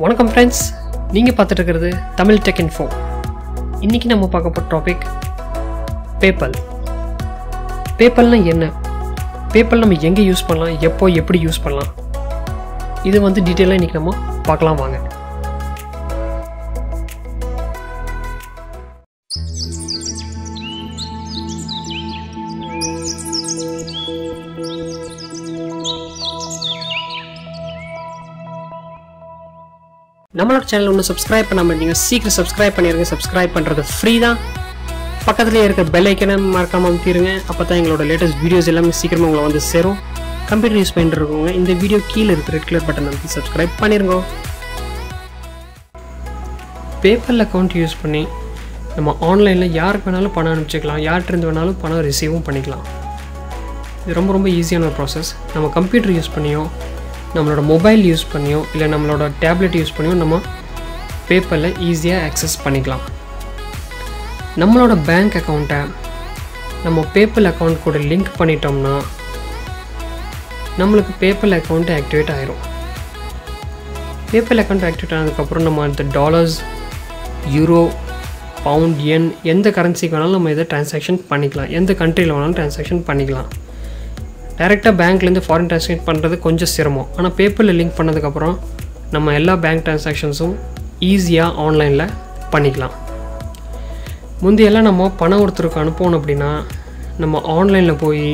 வணக்கம் ஃப்ரெண்ட்ஸ் நீங்கள் பார்த்துட்டு இருக்கிறது தமிழ் டெக் இன்ஃபோ இன்றைக்கி நம்ம பார்க்க போகிற டாபிக் பேப்பல் பேப்பல்னா என்ன? பேப்பல் நம்ம எங்கே யூஸ் பண்ணலாம்? எப்போ எப்படி யூஸ் பண்ணலாம்? இது வந்து டீட்டெயிலாக இன்றைக்கி நம்ம பார்க்கலாம் வாங்க. நம்மளோட சேனல் ஒன்று சப்ஸ்கிரைப் பண்ணாமல் நீங்கள் சீக்கிரம் சப்ஸ்கிரைப் பண்ணிடுங்க சப்ஸ்கிரைப் பண்ணுறது ஃப்ரீ தான். பக்கத்துலேயே இருக்க பெல் ஐக்கனை மறக்காமல் அமைத்திருங்க அப்போ தான் எங்களோட லேட்டஸ்ட் வீடியோஸ் எல்லாமே சீக்கிரமாக உங்களை வந்து சேரும். கம்ப்யூட்டர் யூஸ் பண்ணிட்டு இருக்கவங்க இந்த வீடியோ கீழே இருக்கிற ரெட் கலர் பட்டன் வந்து சப்ஸ்கிரைப் பண்ணிருங்க. பேப்பரில் அக்கௌண்ட் யூஸ் பண்ணி நம்ம ஆன்லைனில் யாருக்கு வேணாலும் பணம் அனுப்பிச்சிக்கலாம். யார்கிட்டருந்து வேணாலும் பணம் ரிசீவும் பண்ணிக்கலாம். இது ரொம்ப ரொம்ப ஈஸியான ஒரு ப்ராசஸ் நம்ம கம்ப்யூட்டர் யூஸ் பண்ணியோ நம்மளோட மொபைல் யூஸ் பண்ணியோ இல்லை நம்மளோட டேப்லெட் யூஸ் பண்ணியோ நம்ம பேப்பரில் ஈஸியாக ஆக்சஸ் பண்ணிக்கலாம். நம்மளோட பேங்க் அக்கௌண்ட்டை நம்ம பேப்பல் அக்கௌண்ட் கூட லிங்க் பண்ணிட்டோம்னா நம்மளுக்கு பேப்பல் அக்கௌண்ட்டு ஆக்டிவேட் ஆயிரும். பேப்பல் அக்கௌண்ட் ஆக்டிவேட் ஆனதுக்கப்புறம் நம்ம அந்த டாலர்ஸ் யூரோ பவுண்ட் என் எந்த கரன்சிக்கு வேணாலும் நம்ம இதை டிரான்சாக்ஷன் பண்ணிக்கலாம். எந்த கண்ட்ரியில் வேணாலும் டிரான்சாக்ஷன் பண்ணிக்கலாம். டேரெக்டாக பேங்க்லேருந்து ஃபாரின் ட்ரான்ஸ்லேட் பண்ணுறது கொஞ்சம் சிரமம். ஆனால் பேப்பரில் லிங்க் பண்ணதுக்கப்புறம் நம்ம எல்லா பேங்க் ட்ரான்சாக்ஷன்ஸும் ஈஸியாக ஆன்லைனில் பண்ணிக்கலாம். முந்தையெல்லாம் நம்ம பணம் ஒருத்தருக்கு அனுப்பணும் அப்படின்னா நம்ம ஆன்லைனில் போய்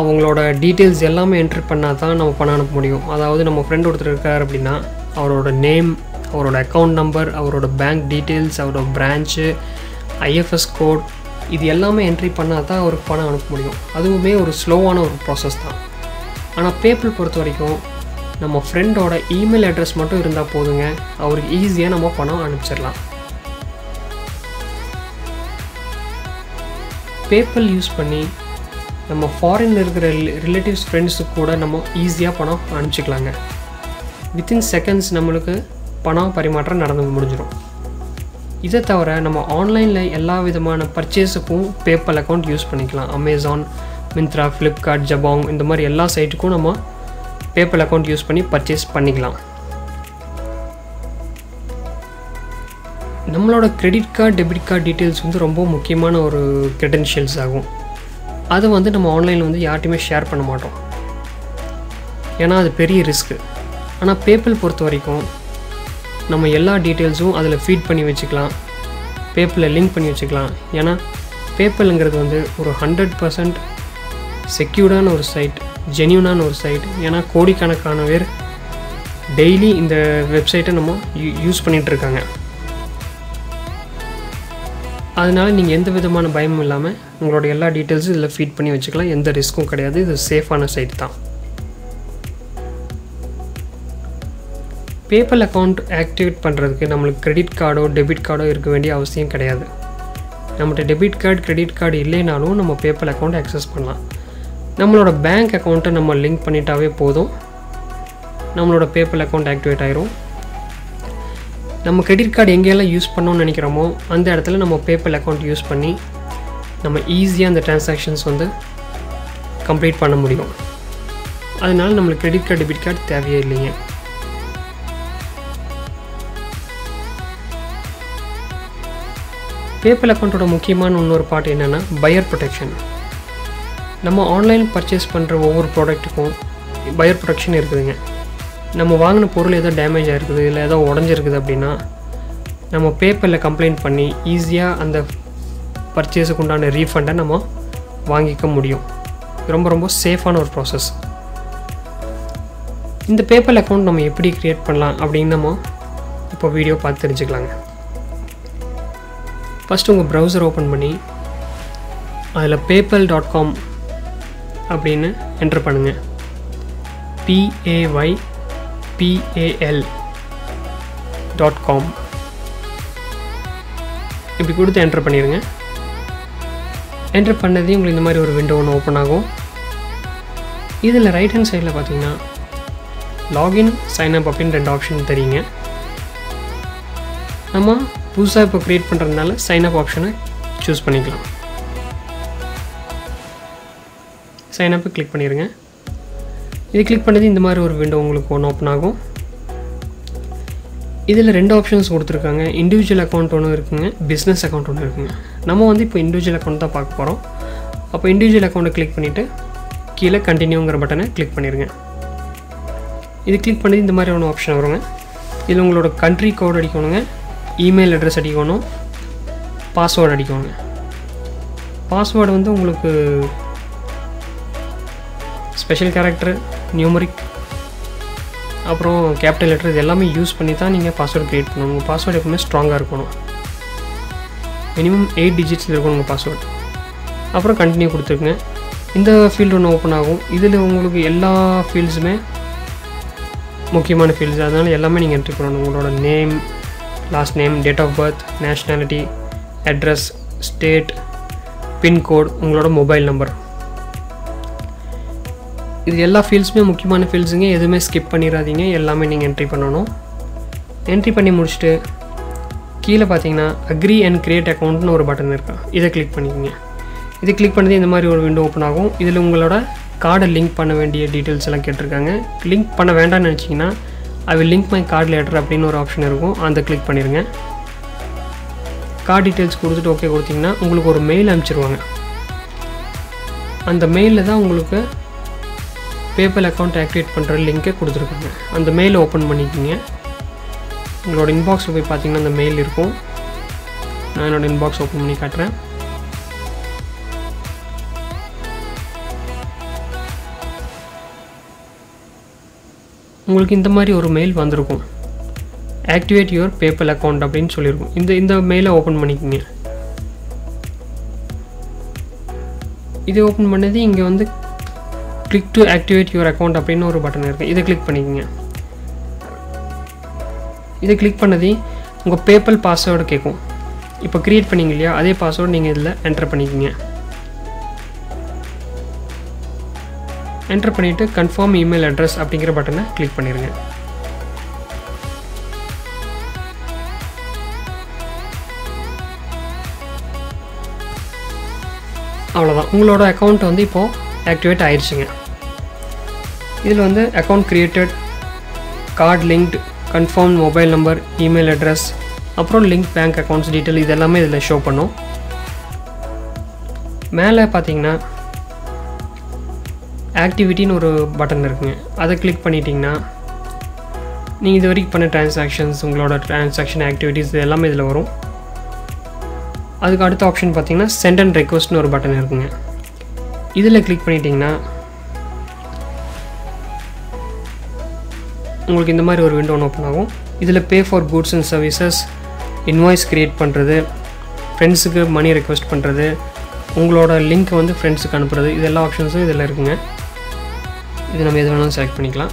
அவங்களோட டீட்டெயில்ஸ் எல்லாமே என்ட்ரி பண்ணால் தான் நம்ம பணம் அனுப்ப முடியும். அதாவது நம்ம ஃப்ரெண்ட் ஒருத்தர் இருக்கார் அப்படின்னா அவரோட நேம் அவரோட அக்கௌண்ட் நம்பர் அவரோட பேங்க் டீட்டெயில்ஸ் அவரோட பிரான்ச்சு ஐஎஃப்எஸ் கோட் இது எல்லாமே என்ட்ரி பண்ணால் தான் அவருக்கு பணம் அனுப்ப முடியும். அதுவுமே ஒரு ஸ்லோவான ஒரு ப்ராசஸ் தான். ஆனால் பேப்பிள் பொறுத்த வரைக்கும் நம்ம ஃப்ரெண்டோட இமெயில் அட்ரஸ் மட்டும் இருந்தால் போதுங்க. அவருக்கு ஈஸியாக நம்ம பணம் அனுப்பிச்சிடலாம். பேப்பல் யூஸ் பண்ணி நம்ம ஃபாரினில் இருக்கிற ரிலேட்டிவ்ஸ் ஃப்ரெண்ட்ஸுக்கு கூட நம்ம ஈஸியாக பணம் அனுப்பிச்சிக்கலாங்க. வித்தின் செகண்ட்ஸ் நம்மளுக்கு பணம் பரிமாற்றம் நடந்து முடிஞ்சிடும். இதை தவிர நம்ம ஆன்லைனில் எல்லா விதமான பர்ச்சேஸுக்கும் பேப்பல் அக்கௌண்ட் யூஸ் பண்ணிக்கலாம். அமேசான் மிந்த்ரா ஃப்ளிப்கார்ட் ஜபாங் இந்த மாதிரி எல்லா சைட்டுக்கும் நம்ம பேப்பல் அக்கௌண்ட் யூஸ் பண்ணி பர்ச்சேஸ் பண்ணிக்கலாம். நம்மளோட credit card debit card details வந்து ரொம்ப முக்கியமான ஒரு க்ரெடென்ஷியல்ஸ் ஆகும். அதை வந்து நம்ம ஆன்லைனில் வந்து யார்ட்டையுமே ஷேர் பண்ண மாட்டோம். ஏன்னா அது பெரிய ரிஸ்க்கு ஆனால் பேப்பல் பொறுத்த வரைக்கும் நம்ம எல்லா டீட்டெயில்ஸும் அதில் ஃபீட் பண்ணி வச்சுக்கலாம். பேப்பரில் லிங்க் பண்ணி வச்சுக்கலாம். ஏன்னா பேப்பலுங்கிறது வந்து ஒரு ஹண்ட்ரட் பர்சன்ட் செக்யூர்டான ஒரு சைட் ஜென்யூனான ஒரு சைட் ஏன்னா கோடிக்கணக்கான பேர் டெய்லி இந்த வெப்சைட்டை நம்ம யூஸ் பண்ணிகிட்ருக்காங்க அதனால் நீங்கள் எந்த விதமான பயமும் இல்லாமல் உங்களோட எல்லா டீட்டெயில்ஸும் இதில் ஃபீட் பண்ணி வச்சுக்கலாம். எந்த ரிஸ்க்கும் கிடையாது. இது சேஃபான சைட் தான். பேப்பல் அக்கௌண்ட் ஆக்டிவேட் பண்ணுறதுக்கு நம்மளுக்கு கிரெடிட் கார்டோ டெபிட் கார்டோ இருக்க வேண்டிய அவசியம் கிடையாது. நம்மகிட்ட டெபிட் கார்டு கிரெடிட் கார்டு இல்லைனாலும் நம்ம பேப்பல் அக்கௌண்ட் ஆக்சஸ் பண்ணலாம். நம்மளோட பேங்க் அக்கௌண்ட்டை நம்ம லிங்க் பண்ணிட்டாவே போதும். நம்மளோட பேப்பல் அக்கௌண்ட் ஆக்டிவேட் ஆயிரும். நம்ம கிரெடிட் கார்டு எங்கெல்லாம் யூஸ் பண்ணோன்னு நினைக்கிறோமோ அந்த இடத்துல நம்ம பேப்பல் அக்கௌண்ட் யூஸ் பண்ணி நம்ம ஈஸியாக அந்த டிரான்சாக்ஷன்ஸ் வந்து கம்ப்ளீட் பண்ண முடியும். அதனால் நம்மளுக்கு கிரெடிட் கார்டு டெபிட் கார்டு தேவையே இல்லைங்க. பேப்பல் அக்கௌண்ட்டோட முக்கியமான இன்னொரு பார்ட் என்னென்னா பையர் ப்ரொடெக்ஷன் நம்ம ஆன்லைன் பர்ச்சேஸ் பண்ணுற ஒவ்வொரு ப்ராடக்ட்டுக்கும் பையர் ப்ரொடெக்ஷன் இருக்குதுங்க. நம்ம வாங்கின பொருள் ஏதோ டேமேஜ் ஆகிருக்குது இல்லை ஏதோ உடஞ்சிருக்குது அப்படின்னா நம்ம பேப்பரில் கம்ப்ளைண்ட் பண்ணி ஈஸியாக அந்த பர்ச்சேஸுக்கு உண்டான ரீஃபண்டை நம்ம வாங்கிக்க முடியும். ரொம்ப ரொம்ப சேஃபான ஒரு ப்ராசஸ் இந்த பேப்பல் அக்கௌண்ட் நம்ம எப்படி க்ரியேட் பண்ணலாம் அப்படின்னு நம்ம இப்போ வீடியோ பார்த்து தெரிஞ்சுக்கலாங்க. ஃபஸ்ட்டு உங்கள் ப்ரௌசர் ஓப்பன் பண்ணி அதில் பேப்பல் டாட் காம் அப்படின்னு என்டர் பண்ணுங்கள் P A Y P A L dot com இப்படி கொடுத்து என்டர் பண்ணிடுங்க என்டர் பண்ணதே உங்களுக்கு இந்த மாதிரி ஒரு விண்டோ ஒன்று ஓப்பன் ஆகும். இதில் ரைட் ஹேண்ட் சைடில் பார்த்தீங்கன்னா லாகின் சைன்அப் அப்படின்னு ரெண்டு ஆப்ஷன் தெரியுங்க. நம்ம புதுசாக இப்போ க்ரியேட் பண்ணுறதுனால சைன்அப் ஆப்ஷனை சூஸ் பண்ணிக்கலாம். சைன்அப்பு கிளிக் பண்ணிடுங்க இது கிளிக் பண்ணது இந்த மாதிரி ஒரு விண்டோ உங்களுக்கு ஒன்று ஓப்பன் ஆகும். இதில் ரெண்டு ஆப்ஷன்ஸ் கொடுத்துருக்காங்க. இண்டிவிஜுவல் அக்கௌண்ட் ஒன்று இருக்குங்க பிஸ்னஸ் அக்கௌண்ட் ஒன்று இருக்குங்க. நம்ம வந்து இப்போ இண்டிவிஜுவல் அக்கௌண்ட் தான் பார்க்க போகிறோம் அப்போ இண்டிவிஜுவல் அக்கௌண்ட்டை கிளிக் பண்ணிவிட்டு கீழே கண்டினியூங்கிற பட்டனை கிளிக் பண்ணிடுங்க இது கிளிக் பண்ணி இந்த மாதிரி ஒன்று ஆப்ஷன் வருங்க. இதில் உங்களோட கண்ட்ரி கோட் அடிக்கணுங்க. இமெயில் அட்ரஸ் அடிக்கணும். பாஸ்வேர்டு அடிக்கணும் பாஸ்வேர்டு வந்து உங்களுக்கு ஸ்பெஷல் கேரக்டர் நியூமரிக் அப்புறம் கேபிட்டல் லெட்டர் இது எல்லாமே யூஸ் பண்ணி தான் நீங்கள் பாஸ்வேர்டு க்ரியேட் பண்ணணும். உங்கள் பாஸ்வேர்டு எப்பவுமே ஸ்ட்ராங்காக இருக்கணும். மினிமம் எயிட் டிஜிட்ஸில் இருக்கணும் உங்கள் பாஸ்வேர்டு அப்புறம் கண்டினியூ கொடுத்துருங்க. இந்த ஃபீல்டு ஒன்று ஓப்பன் ஆகும். இதில் உங்களுக்கு எல்லா ஃபீல்ட்ஸுமே முக்கியமான ஃபீல்ட்ஸ் அதனால் எல்லாமே நீங்கள் என்ட்ரி பண்ணணும். உங்களோட name last name date of birth nationality address state pincode உங்களோட மொபைல் நம்பர் இது எல்லா ஃபீல்ட்ஸுமே முக்கியமான ஃபீல்ட்ஸுங்க எதுவுமே ஸ்கிப் பண்ணிடாதீங்க எல்லாமே நீங்கள் என்ட்ரி பண்ணணும். என்ட்ரி பண்ணி முடிச்சுட்டு கீழே பார்த்தீங்கன்னா அக்ரி அண்ட் கிரியேட் அக்கௌண்ட்னு ஒரு பட்டன் இருக்கா? இதை கிளிக் பண்ணிக்கோங்க. இது கிளிக் பண்ணது இந்த மாதிரி ஒரு விண்டோ ஓப்பன் ஆகும். இதில் உங்களோட கார்டை லிங்க் பண்ண வேண்டிய டீட்டெயில்ஸ் எல்லாம் கேட்டிருக்காங்க. லிங்க் பண்ண வேண்டாம்னு நினச்சிங்கன்னா I link my card later அப்படின்னு ஒரு ஆப்ஷன் இருக்கும். அந்த கிளிக் பண்ணிடுங்க கார்டு டீட்டெயில்ஸ் கொடுத்துட்டு ஓகே கொடுத்தீங்கன்னா உங்களுக்கு ஒரு மெயில் அனுப்பிச்சிருவாங்க. அந்த மெயிலில் தான் உங்களுக்கு பேப்பல் அக்கௌண்ட் ஆக்டிவேட் பண்ணுற லிங்க்கை கொடுத்துருக்காங்க. அந்த மெயிலை ஓப்பன் பண்ணிக்கிங்க. உங்களோட இன்பாக்ஸில் போய் பார்த்தீங்கன்னா அந்த மெயில் இருக்கும். நான் என்னோடய இன்பாக்ஸ் ஓப்பன் பண்ணி காட்டுறேன். உங்களுக்கு இந்த மாதிரி ஒரு மெயில் வந்திருக்கும். ஆக்டிவேட் யுவர் பேப்பல் அக்கௌண்ட் அப்படின்னு சொல்லியிருக்கும். இந்த இந்த மெயிலை ஓப்பன் பண்ணிக்கோங்க. இது ஓப்பன் பண்ணது இங்கே வந்து click to activate your account அப்படின்னு ஒரு பட்டன் இருக்குது இதை கிளிக் பண்ணிக்கோங்க. இதை கிளிக் பண்ணதே உங்கள் பேப்பல் பாஸ்வேர்டு கேட்கும் இப்போ க்ரியேட் பண்ணிங்க இல்லையா? அதே பாஸ்வேர்டு நீங்கள் இதில் என்டர் பண்ணிக்கோங்க. என்டர் பண்ணிவிட்டு கன்ஃபார்ம் இமெயில் அட்ரஸ் அப்படிங்கிற பட்டனை கிளிக் பண்ணிடுங்க அவ்வளோதான் உங்களோட அக்கௌண்ட் வந்து இப்போது ஆக்டிவேட் ஆயிடுச்சுங்க இதில் வந்து account created card linked confirm mobile number email address அப்புறம் லிங்க் பேங்க் அக்கௌண்ட்ஸ் டீட்டெயில் இது எல்லாமே இதில் ஷோ பண்ணும். மேலே பார்த்தீங்கன்னா ஆக்டிவிட்டின்னு ஒரு பட்டன் இருக்குங்க. அதை கிளிக் பண்ணிட்டீங்கன்னா நீங்கள் இது வரைக்கும் பண்ண ட்ரான்சாக்ஷன்ஸ் உங்களோட ட்ரான்சாக்ஷன் ஆக்டிவிட்டீஸ் இது எல்லாமே இதில் வரும். அதுக்கு அடுத்த ஆப்ஷன் பார்த்தீங்கன்னா சென்ட் அண்ட் ரெக்வஸ்ட்னு ஒரு பட்டன் இருக்குங்க. இதில் கிளிக் பண்ணிட்டீங்கன்னா உங்களுக்கு இந்த மாதிரி ஒரு விண்டோ ஒன்று ஓப்பன் ஆகும். இதில் pay for goods and services invoice create பண்ணுறது ஃப்ரெண்ட்ஸுக்கு மணி ரெக்வஸ்ட் பண்ணுறது உங்களோட லிங்க்கை வந்து ஃப்ரெண்ட்ஸுக்கு அனுப்புறது இது எல்லா ஆப்ஷன்ஸும் இதில் இருக்குங்க. இது நம்ம எது வேணாலும் செலக்ட் பண்ணிக்கலாம்.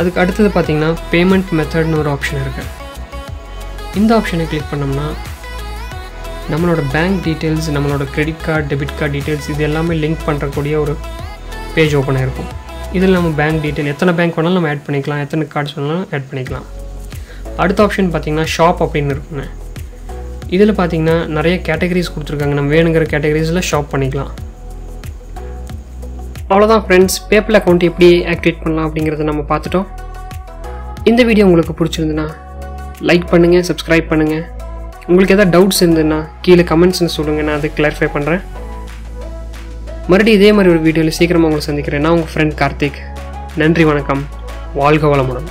அதுக்கு அடுத்தது பார்த்திங்கன்னா பேமெண்ட் மெத்தட்னு ஒரு ஆப்ஷன் இருக்குது இந்த ஆப்ஷனை கிளிக் பண்ணோம்னா நம்மளோட பேங்க் டீட்டெயில்ஸ் நம்மளோட credit card debit card details இது எல்லாமே லிங்க் பண்ணுறக்கூடிய ஒரு பேஜ் ஓப்பன் ஆகிருக்கும் இதில் நம்ம பேங்க் டீட்டெயில் எத்தனை பேங்க் வேணாலும் நம்ம ஆட் பண்ணிக்கலாம் எத்தனை கார்ட்ஸ் வேணாலும் ஆட் பண்ணிக்கலாம். அடுத்த ஆப்ஷன் பார்த்திங்கன்னா ஷாப் அப்படின்னு இருக்குங்க. இதில் பார்த்தீங்கன்னா நிறைய கேட்டகரிஸ் கொடுத்துருக்காங்க. நம்ம வேணுங்கிற கேட்டகரிஸில் ஷாப் பண்ணிக்கலாம். அவ்வளோதான் ஃப்ரெண்ட்ஸ் பேப்பல் அக்கௌண்ட் எப்படி ஆக்டிவேட் பண்ணலாம் அப்படிங்கிறத நம்ம பார்த்துட்டோம். இந்த வீடியோ உங்களுக்கு பிடிச்சிருந்துன்னா லைக் பண்ணுங்கள் சப்ஸ்கிரைப் பண்ணுங்கள் உங்களுக்கு எதாவது டவுட்ஸ் இருந்ததுன்னா கீழே கமெண்ட்ஸ்னு சொல்லுங்கள் நான் அதை கிளாரிஃபை பண்ணுறேன் மறுபடியும் இதே மாதிரி ஒரு வீடியோவில் சீக்கிரமாக உங்களை சந்திக்கிறேன். நான் உங்கள் ஃப்ரெண்ட் கார்த்திக். நன்றி வணக்கம். வாழ்க வளமுடன்.